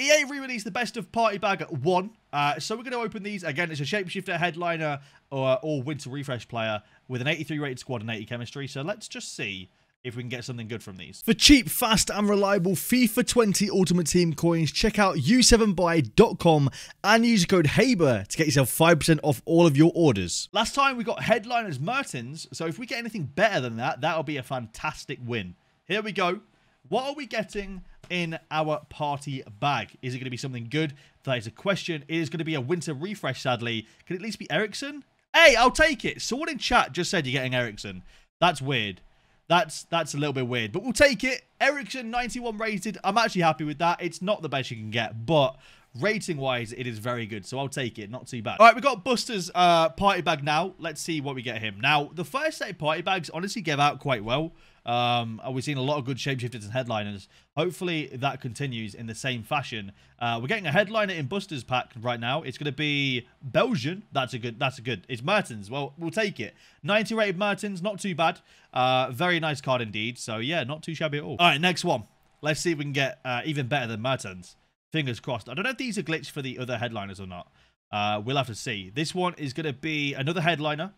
EA re-released the best of Party Bag 1. Uh, so we're going to open these. Again, it's a Shapeshifter, Headliner, or, or Winter Refresh player with an 83 rated squad and 80 chemistry. So let's just see if we can get something good from these. For cheap, fast, and reliable FIFA 20 Ultimate Team coins, check out u7buy.com and use code HABER to get yourself 5% off all of your orders. Last time we got Headliners Mertens, so if we get anything better than that, that'll be a fantastic win. Here we go. What are we getting in our party bag? Is it going to be something good? That is a question. It is going to be a winter refresh, sadly. Can it at least be Eriksen? Hey, I'll take it. Someone in chat just said you're getting Eriksen. That's weird. That's that's a little bit weird, but we'll take it. Eriksen 91 rated. I'm actually happy with that. It's not the best you can get, but rating wise, it is very good. So I'll take it. Not too bad. All right, we've got Buster's uh, party bag now. Let's see what we get him. Now, the first set of party bags honestly gave out quite well. Um, we've seen a lot of good shapeshifters and headliners. Hopefully that continues in the same fashion. Uh, we're getting a headliner in Buster's pack right now. It's going to be Belgian. That's a good. That's a good. It's Mertens. Well, we'll take it. 90 rated Mertens. Not too bad. Uh, very nice card indeed. So yeah, not too shabby at all. All right, next one. Let's see if we can get uh, even better than Mertens. Fingers crossed. I don't know if these are glitched for the other headliners or not. Uh, we'll have to see. This one is going to be another headliner.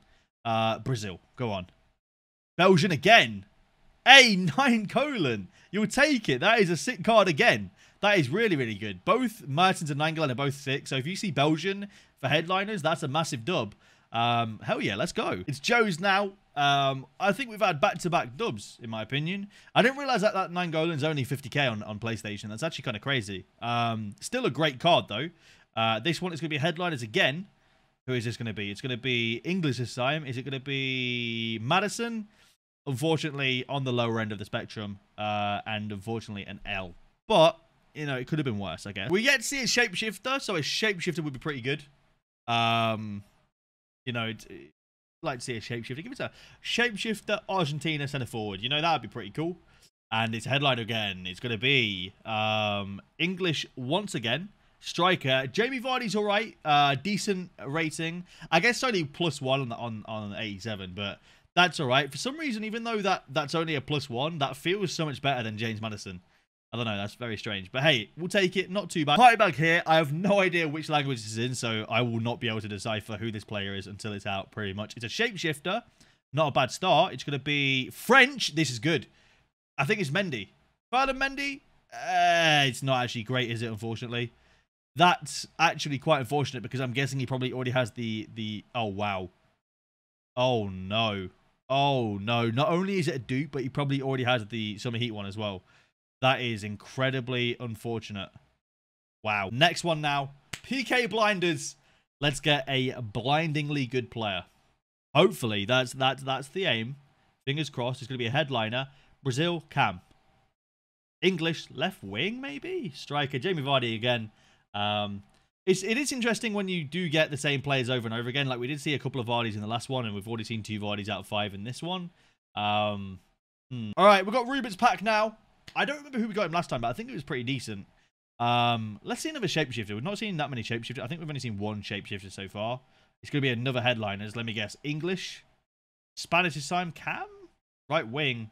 Uh, Brazil. Go on. Belgian again. A Nainggolan. You'll take it. That is a sick card again. That is really, really good. Both Mertens and Nainggolan are both sick. So if you see Belgian for headliners, that's a massive dub. Um, hell yeah, let's go. It's Joe's now. Um, I think we've had back-to-back -back dubs, in my opinion. I didn't realize that that Nainggolan's only 50k on, on PlayStation. That's actually kind of crazy. Um, still a great card, though. Uh, this one is going to be headliners again. Who is this going to be? It's going to be English this time. Is it going to be Maddison? Unfortunately on the lower end of the spectrum, uh, and unfortunately an L. But you know, it could have been worse, I guess. We yet to see a shapeshifter, so a shapeshifter would be pretty good. Um, you know, like to see a shapeshifter. Give it a shapeshifter Argentina center forward. You know, that would be pretty cool. And its headline again is going to be um, English once again. Striker Jamie Vardy's all right, uh, decent rating. I guess only plus one on on on 87, but that's all right. For some reason, even though that that's only a plus one, that feels so much better than James Maddison. I don't know, that's very strange. But hey, we'll take it. Not too bad. Party bag here. I have no idea which language this is in, so I will not be able to decipher who this player is until it's out, pretty much. It's a shapeshifter. Not a bad start. It's going to be French. This is good. I think it's Mendy. Ferdinand Mendy? Uh, it's not actually great, is it, unfortunately? That's actually quite unfortunate because I'm guessing he probably already has the... the. Oh, wow. Oh, no. Oh, no. Not only is it a dupe, but he probably already has the Summer Heat one as well. That is incredibly unfortunate. Wow. Next one now. PK Blinders. Let's get a blindingly good player. Hopefully, that's that's that's the aim. Fingers crossed. It's going to be a headliner. Brazil, Cam. English, left wing, maybe? Striker, Jamie Vardy again. Um, it's, it is interesting when you do get the same players over and over again. Like we did see a couple of Vardys in the last one, and we've already seen two Vardys out of five in this one. Um, hmm. All right, we've got Ruben's pack now. I don't remember who we got him last time, but I think it was pretty decent. Um, let's see another shapeshifter. We've not seen that many shapeshifters. I think we've only seen one shapeshifter so far. It's going to be another headliners. Let me guess. English, Spanish this time. Cam, right wing.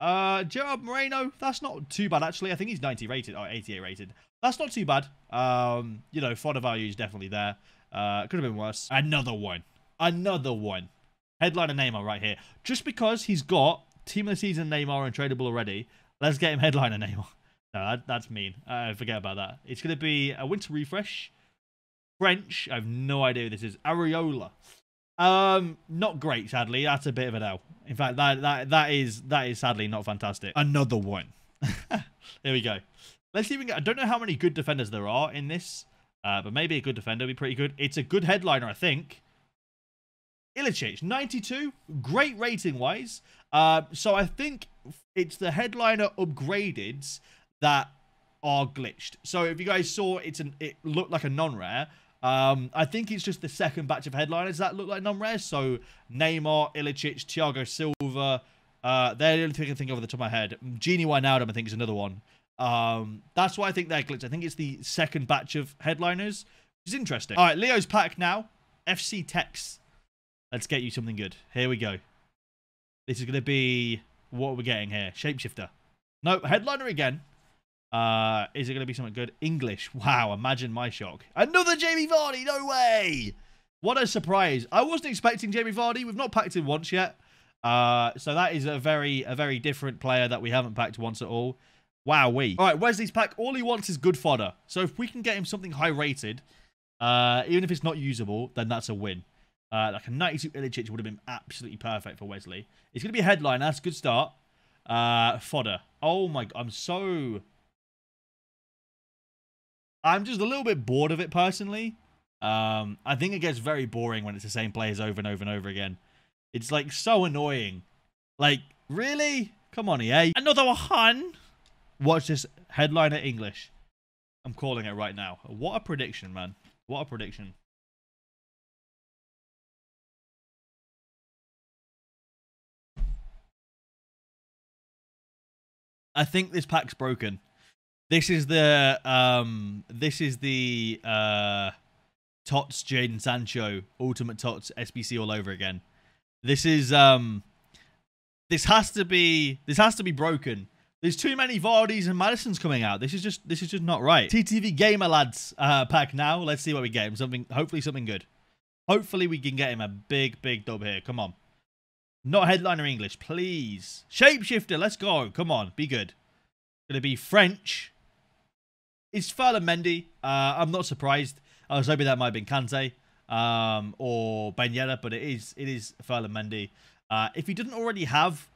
Uh, Gerard Moreno. That's not too bad actually. I think he's 90 rated or 88 rated. That's not too bad. Um, you know, fodder value is definitely there. Uh, could have been worse. Another one. Another one. Headliner Neymar right here. Just because he's got Team of the Season Neymar and tradable already, let's get him headliner Neymar. No, that, that's mean. Uh, forget about that. It's going to be a winter refresh. French. I have no idea who this is. Areola. Um, not great, sadly. That's a bit of an L. In fact, that that that is that is sadly not fantastic. Another one. Here we go. Let's even get... I don't know how many good defenders there are in this, uh, but maybe a good defender would be pretty good. It's a good headliner, I think. Ilicic, 92. Great rating-wise. Uh, so I think it's the headliner upgraded that are glitched. So if you guys saw, it's an it looked like a non-rare. Um, I think it's just the second batch of headliners that look like non-rares. So Neymar, Ilicic, Thiago Silva. Uh, they're the only thing I can think of off the top of my head. Gini Wijnaldum, I think, is another one. Um, that's why I think they're glitched. I think it's the second batch of headliners, which is interesting. All right, Leo's pack now. FC Tex. Let's get you something good. Here we go. This is going to be... What we're we getting here? Shapeshifter. No, headliner again. Uh, is it going to be something good? English. Wow, imagine my shock. Another Jamie Vardy. No way. What a surprise. I wasn't expecting Jamie Vardy. We've not packed him once yet. Uh, so that is a very, a very different player that we haven't packed once at all. Wow, we. All right, Wesley's pack. All he wants is good fodder. So if we can get him something high rated, uh, even if it's not usable, then that's a win. Uh, like a 92 Ilicic would have been absolutely perfect for Wesley. It's going to be a headline. That's a good start. Uh, fodder. Oh my I'm so... I'm just a little bit bored of it personally. Um, I think it gets very boring when it's the same players over and over and over again. It's like so annoying. Like, really? Come on, EA. Another one. Watch this headliner English. I'm calling it right now. What a prediction, man. What a prediction. I think this pack's broken. This is the um this is the uh Tots Jadon Sancho Ultimate Tots SBC all over again. This is um this has to be this has to be broken. There's too many Vardys and Maddisons coming out. This is just this is just not right. TTV Gamer lads uh, pack now. Let's see what we get him. Something hopefully something good. Hopefully we can get him a big big dub here. Come on. Not headliner English, please. Shapeshifter, let's go. Come on, be good. Gonna be French. It's Ferland Mendy. Uh, I'm not surprised. I was hoping that might have been Kante um, or Ben Yedder, but it is it is Ferland Mendy. Uh, if he didn't already have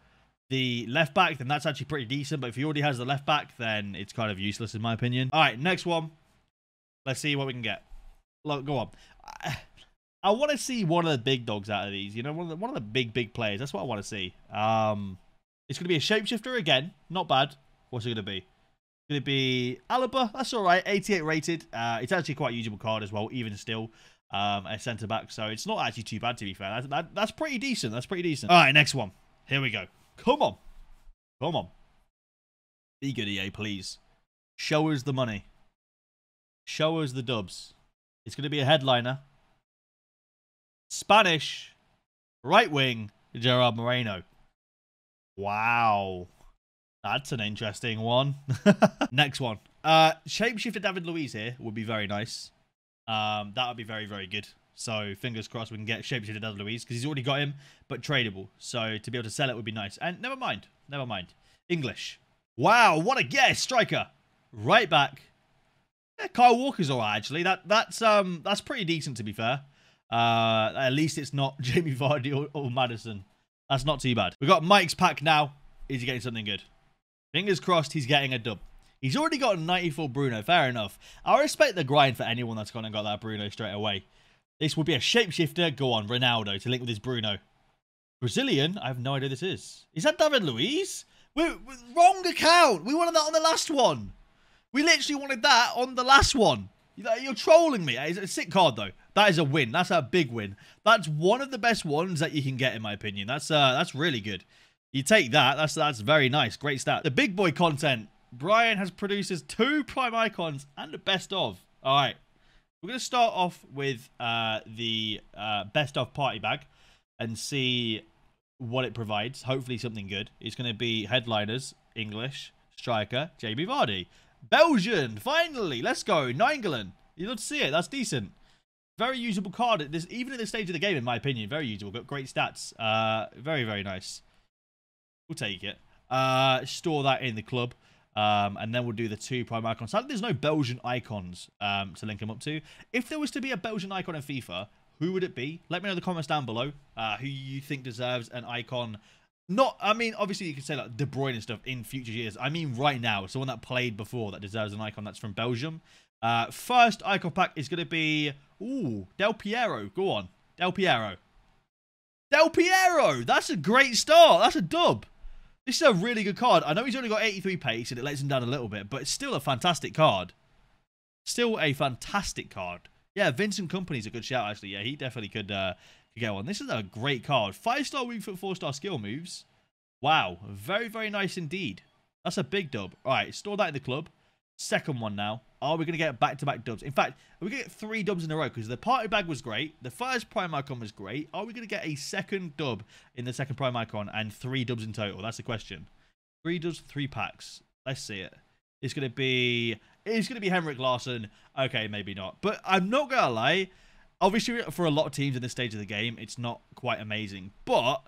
the left back, then that's actually pretty decent. But if he already has the left back, then it's kind of useless in my opinion. All right, next one. Let's see what we can get. Look, go on. I, I want to see one of the big dogs out of these. You know, one of the, one of the big, big players. That's what I want to see. Um, it's going to be a shapeshifter again. Not bad. What's it going to be? Going to be Alaba. That's all right. 88 rated. Uh, it's actually quite a usable card as well, even still. Um, a centre back. So it's not actually too bad, to be fair. That, that, that's pretty decent. That's pretty decent. All right, next one. Here we go. Come on. Come on. Be good, EA, please. Show us the money. Show us the dubs. It's going to be a headliner. Spanish. Right wing. Gerard Moreno. Wow. That's an interesting one. Next one. Uh, Shapeshifter David Luiz here would be very nice. Um, that would be very, very good. So fingers crossed we can get Shapeshifter David Luiz because he's already got him, but tradable. So to be able to sell it would be nice. And never mind. Never mind. English. Wow, what a guess. Striker. Right back. Yeah, Kyle Walker's alright actually. That that's um that's pretty decent to be fair. Uh at least it's not Jamie Vardy or, or Maddison. That's not too bad. We've got Mike's pack now. Is he getting something good? Fingers crossed he's getting a dub. He's already got a 94 Bruno. Fair enough. I respect the grind for anyone that's gone and got that Bruno straight away. This will be a shapeshifter. Go on, Ronaldo to link with his Bruno. Brazilian? I have no idea this is. Is that David Luiz? We're, we're, wrong account. We wanted that on the last one. We literally wanted that on the last one. You're trolling me. It's a sick card, though. That is a win. That's a big win. That's one of the best ones that you can get, in my opinion. That's uh, that's really good. You take that. That's that's very nice. Great stat. The big boy content. Brian has produces two prime icons and the best of. All right. We're going to start off with uh, the uh, best of party bag and see what it provides. Hopefully something good. It's going to be headliners, English, striker, JB Vardy. Belgian, finally. Let's go. Nainggolan. You love to see it. That's decent. Very usable card. At this, even at this stage of the game, in my opinion. Very usable. Got great stats. Uh, very, very nice. We'll take it. Uh, store that in the club. Um, and then we'll do the two prime icons. Sadly, there's no Belgian icons um, to link them up to. If there was to be a Belgian icon in FIFA, who would it be? Let me know in the comments down below uh, who you think deserves an icon. Not, I mean, obviously you could say like De Bruyne and stuff in future years. I mean right now, someone that played before that deserves an icon that's from Belgium. Uh, first icon pack is going to be, ooh, Del Piero. Go on, Del Piero. Del Piero! That's a great start. That's a dub. This is a really good card. I know he's only got 83 pace and it lets him down a little bit, but it's still a fantastic card. Still a fantastic card. Yeah, Vincent Kompany's a good shout, actually. Yeah, he definitely could, uh, could get one. This is a great card. Five-star weak foot, four-star skill moves. Wow. Very, very nice indeed. That's a big dub. All right, store that in the club. Second one now. Are we going to get back-to-back -back dubs? In fact, are we going to get three dubs in a row? Because the party bag was great. The first prime icon was great. Are we going to get a second dub in the second prime icon and three dubs in total? That's the question. Three dubs, three packs. Let's see it. It's going to be it's going to be Henrik Larsson. Okay, maybe not. But I'm not going to lie. Obviously, for a lot of teams in this stage of the game, it's not quite amazing. But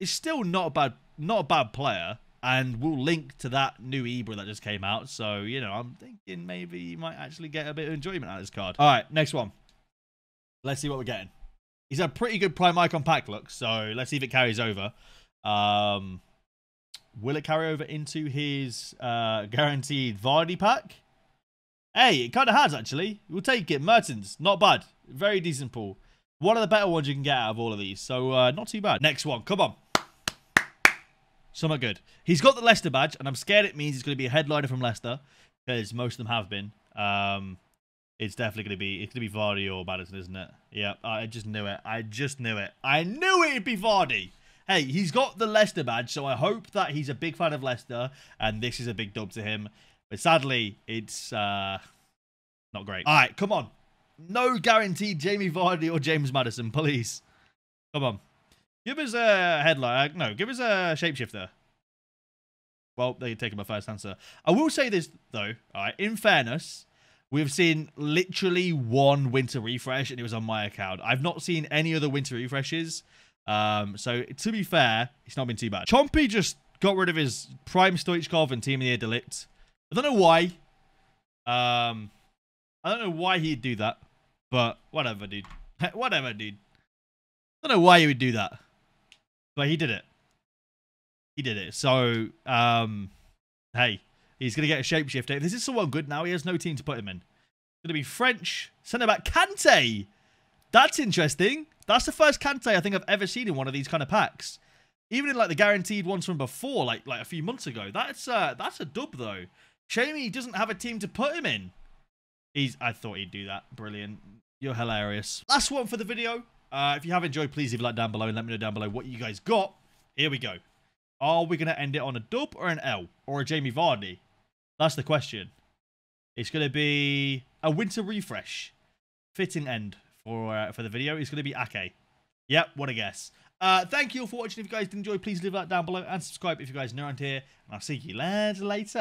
it's still not a bad, not a bad player. And we'll link to that new Ibra that just came out. So, you know, I'm thinking maybe you might actually get a bit of enjoyment out of this card. All right, next one. Let's see what we're getting. He's a pretty good prime icon pack look. So let's see if it carries over. Um, will it carry over into his uh, guaranteed Vardy pack? Hey, it kind of has, actually. We'll take it. Mertens, not bad. Very decent pool. One of the better ones you can get out of all of these. So, uh, not too bad. Next one. Come on. Somewhat good. He's got the Leicester badge, and I'm scared it means he's going to be a headliner from Leicester, because most of them have been. Um, it's definitely going to be it's going to be Vardy or Maddison, isn't it? Yeah, I just knew it. I just knew it. I knew it'd be Vardy. Hey, he's got the Leicester badge, so I hope that he's a big fan of Leicester, and this is a big dub to him. But sadly, it's uh, not great. All right, come on. No guaranteed Jamie Vardy or James Maddison, please. Come on. Give us a headline. No, give us a shapeshifter. Well, they're taking my first answer. I will say this, though. All right, in fairness, we've seen literally one winter refresh, and it was on my account. I've not seen any other winter refreshes. Um, so, to be fair, it's not been too bad. Chompy just got rid of his prime Stoichkov and Team of the Year De Ligt. I don't know why. Um, I don't know why he'd do that, but whatever, dude. whatever, dude. I don't know why he would do that. But he did it. He did it. So, um, hey, he's going to get a shapeshifter. This is someone good now, he has no team to put him in. Going to be French centre back Kante. That's interesting. That's the first Kante I think I've ever seen in one of these kind of packs. Even in like the guaranteed ones from before, like like a few months ago. That's uh that's a dub though. Shame he doesn't have a team to put him in. He's I thought he'd do that. Brilliant. You're hilarious. Last one for the video. Uh, if you have enjoyed, please leave a like down below and let me know down below what you guys got. Here we go. Are we going to end it on a dub or an L? Or a Jamie Vardy? That's the question. It's going to be a winter refresh. Fitting end for uh, for the video is going to be Ake. Yep, what a guess. Uh, thank you all for watching. If you guys did enjoy, please leave a like down below and subscribe if you guys are new around here. And I'll see you lads later.